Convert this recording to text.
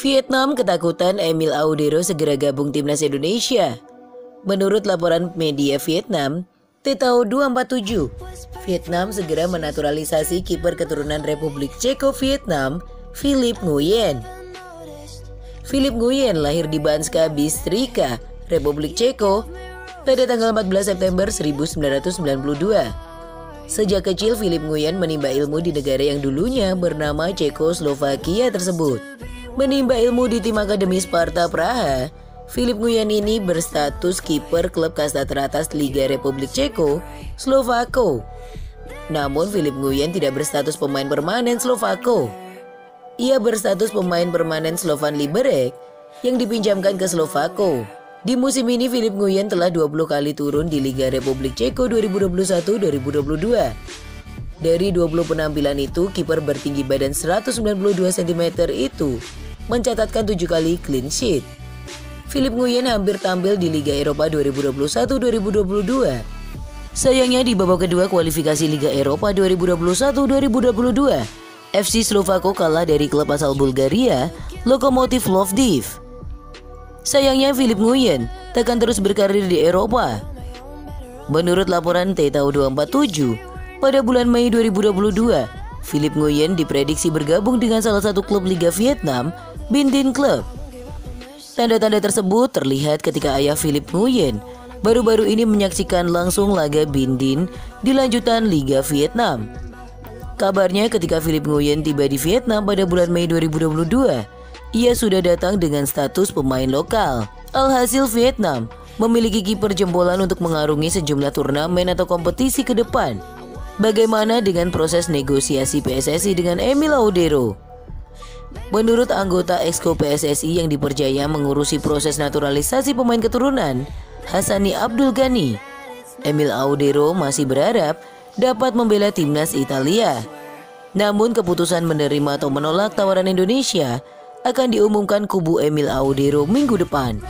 Vietnam ketakutan Emil Audero segera gabung timnas Indonesia. Menurut laporan media Vietnam, Tetao 247, Vietnam segera menaturalisasi kiper keturunan Republik Ceko Vietnam, Philip Nguyen. Philip Nguyen lahir di Banska Bystrica, Republik Ceko pada tanggal 14 September 1992. Sejak kecil Philip Nguyen menimba ilmu di negara yang dulunya bernama Cekoslovakia tersebut. Menimba ilmu di tim Akademi Sparta Praha, Filip Nguyen ini berstatus kiper klub kasta teratas Liga Republik Ceko, Slovako. Namun Filip Nguyen tidak berstatus pemain permanen Slovako. Ia berstatus pemain permanen Slovan Liberec yang dipinjamkan ke Slovako. Di musim ini Filip Nguyen telah 20 kali turun di Liga Republik Ceko 2021-2022. Dari 20 penampilan itu, kiper bertinggi badan 192 cm itu mencatatkan 7 kali clean sheet. Philip Nguyen hampir tampil di Liga Eropa 2021-2022. Sayangnya di babak kedua kualifikasi Liga Eropa 2021-2022, FC Slovako kalah dari klub asal Bulgaria, Lokomotiv Plovdiv. Sayangnya Philip Nguyen takkan terus berkarir di Eropa. Menurut laporan Tetao 247, pada bulan Mei 2022, Philip Nguyen diprediksi bergabung dengan salah satu klub Liga Vietnam, Binh Club. Tanda-tanda tersebut terlihat ketika ayah Philip Nguyen baru-baru ini menyaksikan langsung laga Bindin di lanjutan Liga Vietnam. Kabarnya ketika Philip Nguyen tiba di Vietnam pada bulan Mei 2022, ia sudah datang dengan status pemain lokal. Alhasil Vietnam memiliki kiper jempolan untuk mengarungi sejumlah turnamen atau kompetisi ke depan. Bagaimana dengan proses negosiasi PSSI dengan Emil Audero? Menurut anggota Exco PSSI yang dipercaya mengurusi proses naturalisasi pemain keturunan, Hasani Abdul Ghani, Emil Audero masih berharap dapat membela timnas Italia. Namun keputusan menerima atau menolak tawaran Indonesia akan diumumkan kubu Emil Audero minggu depan.